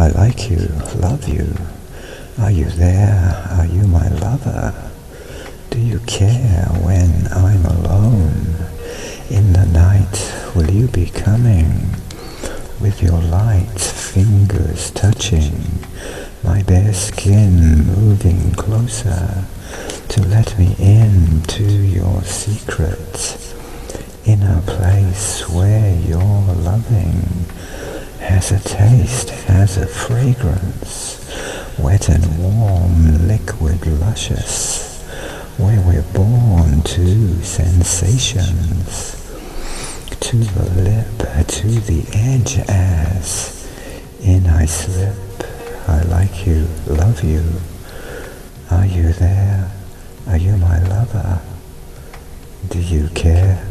I like you, love you. Are you there? Are you my lover? Do you care when I'm alone? In the night, will you be coming? With your light fingers touching my bare skin moving closer to let me in to your secret in a place where your loving has a taste, has a fragrance, wet and warm, liquid, luscious, where we're born to sensations, to the lip, to the edge as in I slip. I like you, love you. Are you there? Are you my lover? Do you care?